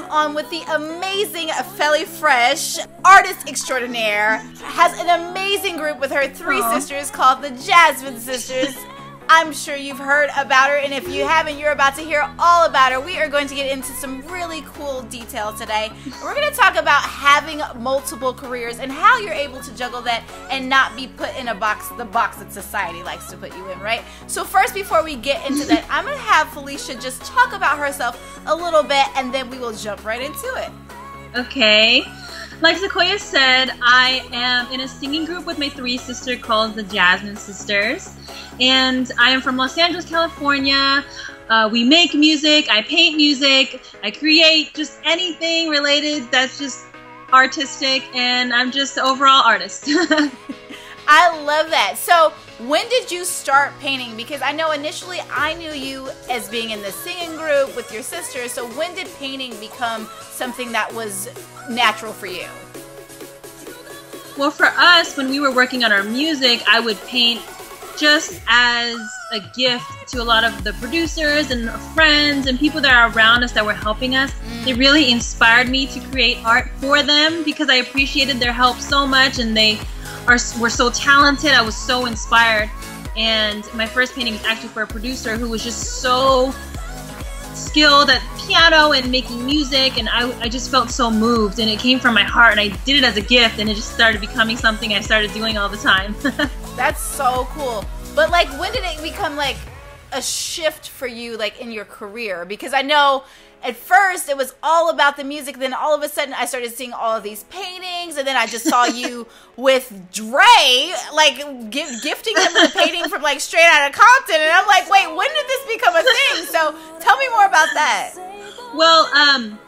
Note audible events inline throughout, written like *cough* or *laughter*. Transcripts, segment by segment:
am on with the amazing FeliFresh, artist extraordinaire, has an amazing group with her three Aww. sisters called the Jazmin Sisters. I'm sure you've heard about her, and if you haven't, you're about to hear all about her. We are going to get into some really cool detail today. We're going to talk about having multiple careers and how you're able to juggle that and not be put in a box, the box that society likes to put you in, right? So, first, before we get into that, I'm going to have Felicia just talk about herself a little bit, and then we will jump right into it. Okay. Like Sequoia said, I am in a singing group with my three sisters called the Jazmin Sisters. And I am from Los Angeles, California. Uh, we make music, I paint music, I create just anything related that's just artistic, and I'm just the overall artist. *laughs* I love that. So, when did you start painting? Because I know initially I knew you as being in the singing group with your sister. So, when did painting become something that was natural for you? Well, for us, when we were working on our music, I would paint just as a gift to a lot of the producers and friends and people that are around us that were helping us. Mm. They really inspired me to create art for them because I appreciated their help so much and they are were so talented. I was so inspired. And my first painting was actually for a producer who was just so skilled at piano and making music and I, I just felt so moved and it came from my heart and I did it as a gift and it just started becoming something I started doing all the time. *laughs* That's so cool. But like when did it become like a shift for you like in your career? Because I know at first it was all about the music. Then all of a sudden i started seeing all of these paintings and then i just saw you *laughs* with dre like gifting him the painting from like straight out of compton and i'm like wait when did this become a thing? So tell me more about that. Well um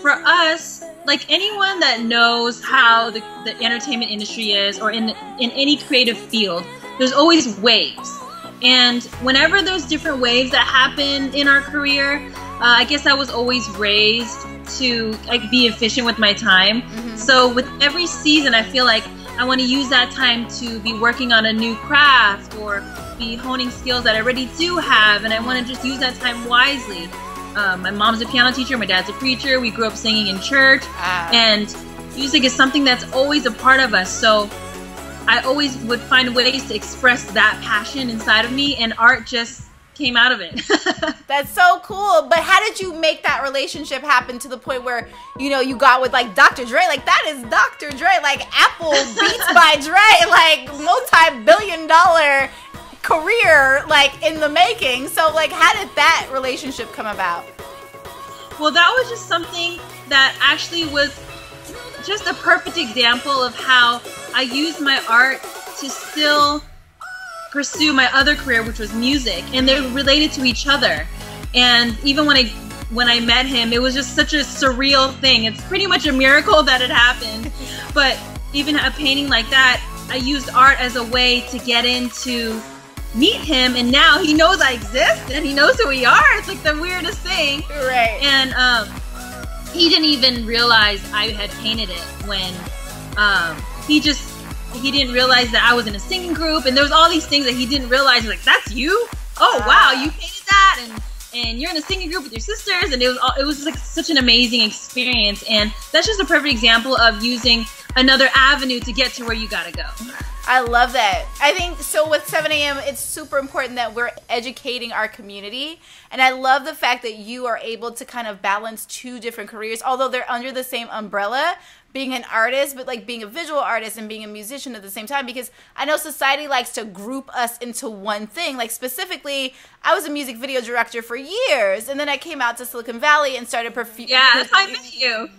for us like anyone that knows how the, the entertainment industry is or in in any creative field there's always waves and whenever there's different waves that happen in our career uh, I guess I was always raised to like be efficient with my time. Mm-hmm. So with every season, I feel like I want to use that time to be working on a new craft or be honing skills that I already do have, and I want to just use that time wisely. Um, my mom's a piano teacher, my dad's a preacher. We grew up singing in church, ah. and music is something that's always a part of us. So I always would find ways to express that passion inside of me, and art just came out of it. *laughs* That's so cool. But how did you make that relationship happen to the point where, you know, you got with like Dr. Dre? Like that is Dr. Dre, like Apple *laughs* Beats by Dre, like multi-billion dollar career like in the making. So like how did that relationship come about? Well, that was just something that actually was just a perfect example of how I used my art to still pursue my other career, which was music, and they're related to each other. And even when I when I met him, it was just such a surreal thing. It's pretty much a miracle that it happened. *laughs* But even a painting like that, I used art as a way to get into meet him and now he knows I exist and he knows who we are. It's like the weirdest thing. Right. And um, he didn't even realize I had painted it when um, he just he didn't realize that I was in a singing group, and there was all these things that he didn't realize. Like, that's you? Oh wow, you painted that, and and you're in a singing group with your sisters, and it was all, it was like such an amazing experience, and that's just a perfect example of using another avenue to get to where you gotta go. I love that. I think so with 7 a.m., it's super important that we're educating our community. And I love the fact that you are able to kind of balance two different careers, although they're under the same umbrella, being an artist, but like being a visual artist and being a musician at the same time because I know society likes to group us into one thing. Like specifically, I was a music video director for years, and then I came out to Silicon Valley and started perfume. Yeah, I met you. *laughs*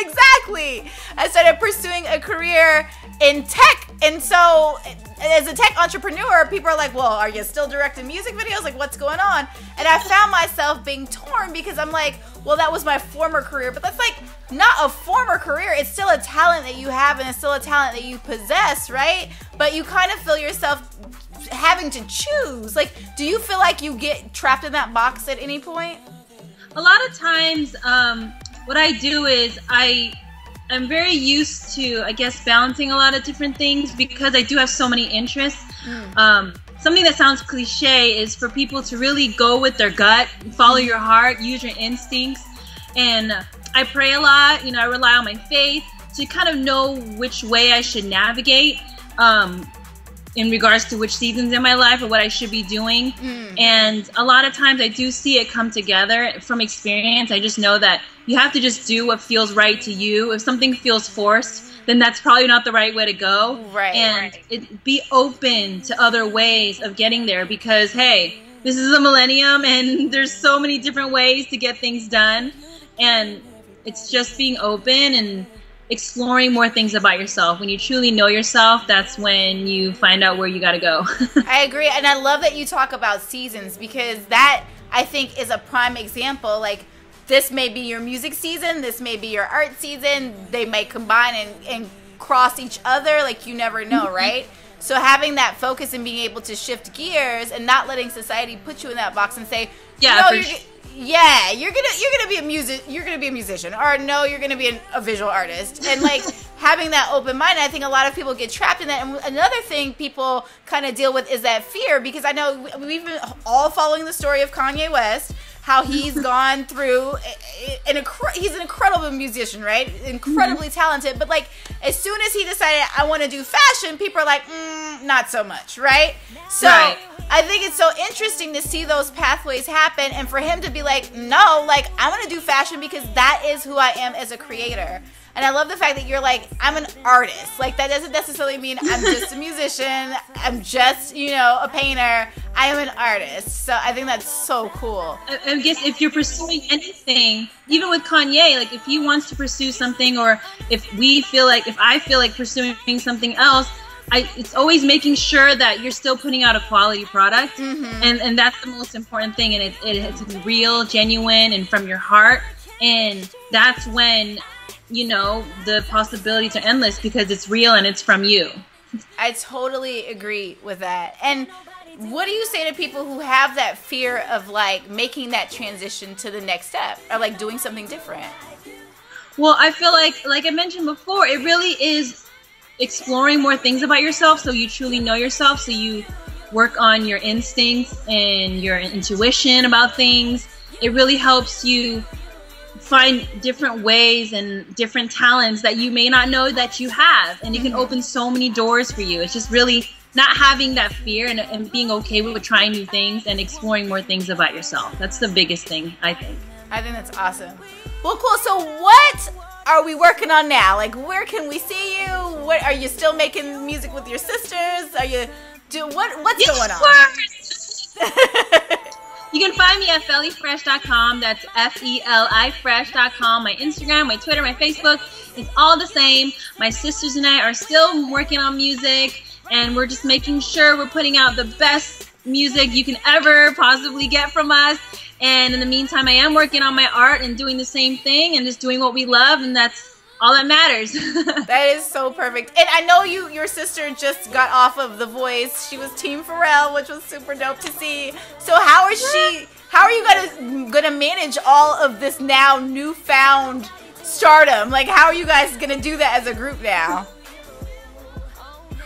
exactly. I started pursuing a career in tech, and so as a tech entrepreneur, people are like, "Well, are you still directing music videos? Like, what's going on?" And I found myself being torn because I'm like, "Well, that was my former career, but that's like not a former career. It's still a talent that you have, and it's still a talent that you possess, right? But you kind of feel yourself having to choose. Like, do you feel like you get trapped in that box at any point? A lot of times, um, what I do is I I'm very used to, I guess, balancing a lot of different things because I do have so many interests. Mm. Um, something that sounds cliche is for people to really go with their gut, follow your heart, use your instincts. And I pray a lot, you know, I rely on my faith to kind of know which way I should navigate um, in regards to which seasons in my life or what I should be doing. Mm. And a lot of times I do see it come together from experience. I just know that you have to just do what feels right to you. If something feels forced, then that's probably not the right way to go. Right. And right. It, be open to other ways of getting there because, hey, this is a millennium and *laughs* there's so many different ways to get things done. And it's just being open and exploring more things about yourself. When you truly know yourself, that's when you find out where you got to go. *laughs* I agree. And I love that you talk about seasons because that, I think, is a prime example. Like, this may be your music season, this may be your art season. They may combine and, and cross each other, like you never know, mm-hmm. right? So having that focus and being able to shift gears and not letting society put you in that box and say, yeah, no, you're, sure. Yeah, you're gonna you're gonna be a music you're gonna be a musician or no, you're gonna be an, a visual artist and like *laughs* having that open mind. I think a lot of people get trapped in that. And another thing people kind of deal with is that fear because I know we've been all following the story of Kanye West how he's gone through an he's an incredible musician, right? Incredibly mm-hmm. talented, but like as soon as he decided I want to do fashion, people are like, mm, not so much, right? So right. I think it's so interesting to see those pathways happen, and for him to be like, no, like I want to do fashion because that is who I am as a creator. And I love the fact that you're like, I'm an artist. Like, that doesn't necessarily mean I'm just a musician. *laughs* I'm just, you know, a painter. I am an artist. So I think that's so cool. I, I guess if you're pursuing anything, even with Kanye, like if he wants to pursue something, or if we feel like, if I feel like pursuing something else, I, it's always making sure that you're still putting out a quality product, mm-hmm. and and that's the most important thing. And it, it, it's real, genuine, and from your heart. And that's when you know, the possibilities are endless because it's real and it's from you. I totally agree with that. And what do you say to people who have that fear of like making that transition to the next step or like doing something different? Well, I feel like, like I mentioned before, it really is exploring more things about yourself so you truly know yourself, so you work on your instincts and your intuition about things. It really helps you find different ways and different talents that you may not know that you have. And it can mm-hmm. open so many doors for you. It's just really not having that fear and, and being okay with trying new things and exploring more things about yourself. That's the biggest thing i think. I think that's awesome. Well cool. So what are we working on now? Like where can we see you? What are you still making music with your sisters? Are you do what what's yes, going on *laughs* *laughs* You can find me at felifresh.com. That's F E L I fresh.com. My Instagram, my Twitter, my Facebook. It's all the same. My sisters and I are still working on music, and we're just making sure we're putting out the best music you can ever possibly get from us. And in the meantime, I am working on my art and doing the same thing and just doing what we love, and that's all that matters. *laughs* that is so perfect. And I know you your sister just got off of The Voice. She was Team Pharrell, which was super dope to see. So how is she how are you gonna gonna manage all of this now newfound stardom? Like how are you guys gonna do that as a group now?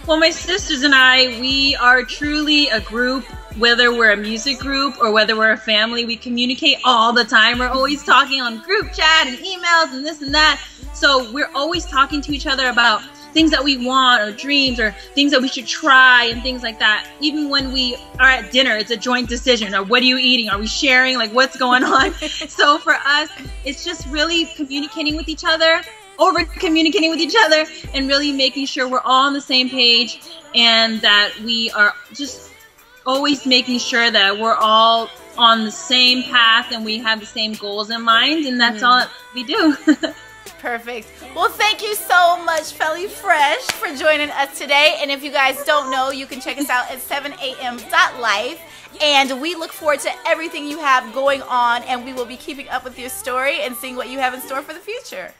Well, my sisters and I, we are truly a group whether we're a music group or whether we're a family, we communicate all the time. We're always talking on group chat and emails and this and that. So we're always talking to each other about things that we want or dreams or things that we should try and things like that. Even when we are at dinner, it's a joint decision. Or what are you eating? Are we sharing? Like what's going on? *laughs* so for us, it's just really communicating with each other, over communicating with each other, and really making sure we're all on the same page and that we are just always making sure that we're all on the same path and we have the same goals in mind, and that's mm. all we do. *laughs* Perfect. Well, thank you so much, FeliFresh, for joining us today. And if you guys don't know, you can check us out at 7am.life. And we look forward to everything you have going on, and we will be keeping up with your story and seeing what you have in store for the future.